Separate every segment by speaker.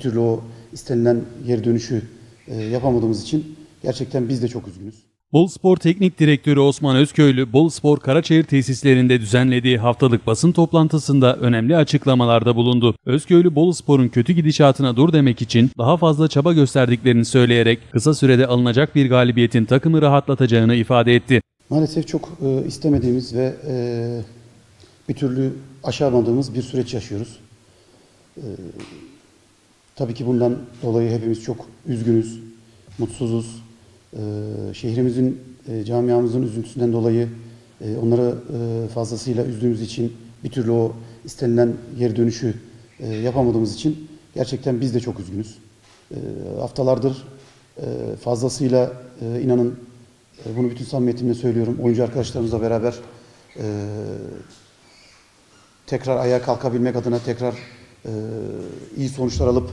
Speaker 1: türlü o istenilen geri dönüşü e, yapamadığımız için gerçekten biz de çok üzgünüz.
Speaker 2: Boluspor Teknik Direktörü Osman Özköylü, Boluspor Karaçayır tesislerinde düzenlediği haftalık basın toplantısında önemli açıklamalarda bulundu. Özköylü, Boluspor'un kötü gidişatına dur demek için daha fazla çaba gösterdiklerini söyleyerek kısa sürede alınacak bir galibiyetin takımı rahatlatacağını ifade etti.
Speaker 1: Maalesef çok e, istemediğimiz ve e, bir türlü aşamadığımız bir süreç yaşıyoruz. E, tabii ki bundan dolayı hepimiz çok üzgünüz, mutsuzuz. E, şehrimizin, e, camiamızın üzüntüsünden dolayı e, onları e, fazlasıyla üzdüğümüz için bir türlü o istenilen geri dönüşü e, yapamadığımız için gerçekten biz de çok üzgünüz. E, haftalardır e, fazlasıyla e, inanın Bunu bütün samimiyetimle söylüyorum. Oyuncu arkadaşlarımızla beraber e, tekrar ayağa kalkabilmek adına tekrar e, iyi sonuçlar alıp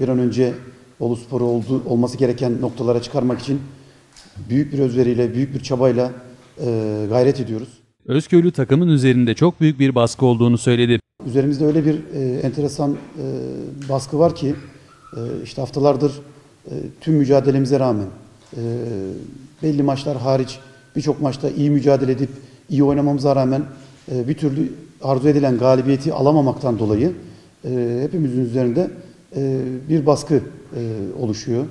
Speaker 1: bir an önce Bolu Spor'u oldu, olması gereken noktalara çıkarmak için büyük bir özveriyle, büyük bir çabayla e, gayret ediyoruz.
Speaker 2: Özköylü takımın üzerinde çok büyük bir baskı olduğunu söyledi.
Speaker 1: Üzerimizde öyle bir e, enteresan e, baskı var ki e, işte haftalardır e, tüm mücadelemize rağmen e, belli maçlar hariç birçok maçta iyi mücadele edip iyi oynamamıza rağmen e, bir türlü arzu edilen galibiyeti alamamaktan dolayı e, hepimizin üzerinde e, bir baskı e, oluşuyor.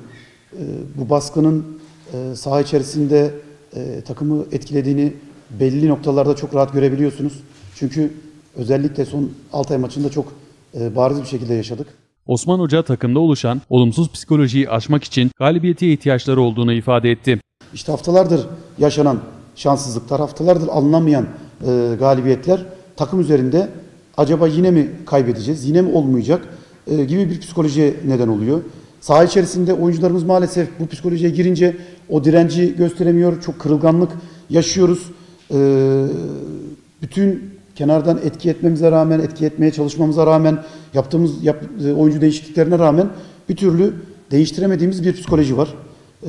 Speaker 1: E, bu baskının e, saha içerisinde e, takımı etkilediğini belli noktalarda çok rahat görebiliyorsunuz. Çünkü özellikle son Altay maçında çok e, bariz bir şekilde yaşadık.
Speaker 2: Osman Hoca takımda oluşan olumsuz psikolojiyi aşmak için galibiyete ihtiyaçları olduğunu ifade etti.
Speaker 1: İşte haftalardır yaşanan şanssızlıklar, haftalardır alınamayan e, galibiyetler takım üzerinde acaba yine mi kaybedeceğiz, yine mi olmayacak e, gibi bir psikolojiye neden oluyor. Saha içerisinde oyuncularımız maalesef bu psikolojiye girince o direnci gösteremiyor, çok kırılganlık yaşıyoruz. E, bütün kenardan etki etmemize rağmen, etki etmeye çalışmamıza rağmen, yaptığımız yap, e, oyuncu değişikliklerine rağmen bir türlü değiştiremediğimiz bir psikoloji var.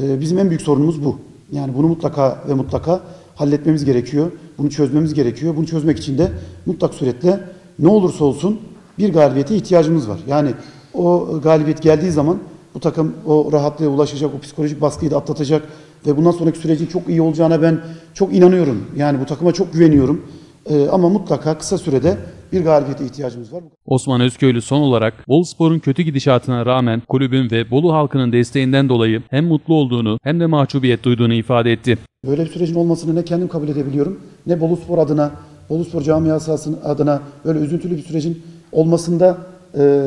Speaker 1: E, bizim en büyük sorunumuz bu. Yani bunu mutlaka ve mutlaka halletmemiz gerekiyor. Bunu çözmemiz gerekiyor. Bunu çözmek için de mutlak suretle ne olursa olsun bir galibiyete ihtiyacımız var. Yani o galibiyet geldiği zaman bu takım o rahatlığa ulaşacak, o psikolojik baskıyı da atlatacak ve bundan sonraki sürecin çok iyi olacağına ben çok inanıyorum. Yani bu takıma çok güveniyorum. Ee, ama mutlaka kısa sürede bir galibiyete ihtiyacımız var.
Speaker 2: Osman Özköylü son olarak Boluspor'un kötü gidişatına rağmen kulübün ve Bolu halkının desteğinden dolayı hem mutlu olduğunu hem de mahcubiyet duyduğunu ifade etti.
Speaker 1: Böyle bir sürecin olmasını ne kendim kabul edebiliyorum ne Boluspor adına, Boluspor camiası adına böyle üzüntülü bir sürecin olmasında e,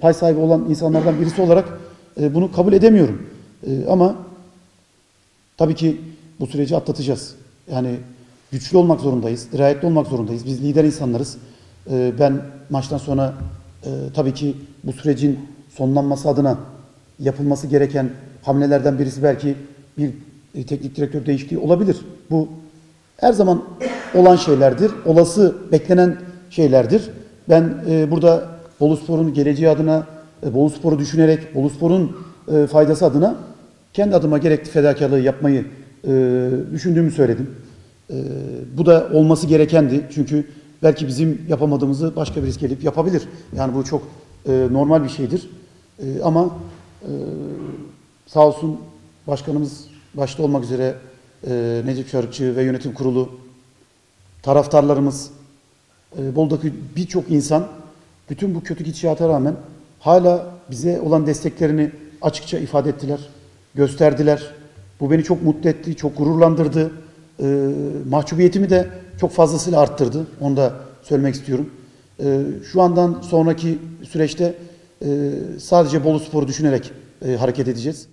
Speaker 1: pay sahibi olan insanlardan birisi olarak e, bunu kabul edemiyorum. E, ama tabii ki bu süreci atlatacağız. Yani güçlü olmak zorundayız, dirayetli olmak zorundayız. Biz lider insanlarız. Ee, ben maçtan sonra e, tabii ki bu sürecin sonlanması adına yapılması gereken hamlelerden birisi belki bir e, teknik direktör değişikliği olabilir. Bu her zaman olan şeylerdir, olası beklenen şeylerdir. Ben e, burada Boluspor'un geleceği adına, Boluspor'u düşünerek, Boluspor'un faydası adına kendi adıma gerekli fedakarlığı yapmayı düşündüğümü söyledim. Ee, bu da olması gerekendi. Çünkü belki bizim yapamadığımızı başka birisi gelip yapabilir. Yani bu çok e, normal bir şeydir. E, ama e, sağ olsun başkanımız başta olmak üzere e, Necip Şarıkçı ve yönetim kurulu, taraftarlarımız, e, Bolu'daki birçok insan bütün bu kötü gidişata rağmen hala bize olan desteklerini açıkça ifade ettiler, gösterdiler. Bu beni çok mutlu etti, çok gururlandırdı e, mahcubiyetimi de çok fazlasıyla arttırdı. Onu da söylemek istiyorum. E, şu andan sonraki süreçte e, sadece Bolu Spor'u düşünerek e, hareket edeceğiz.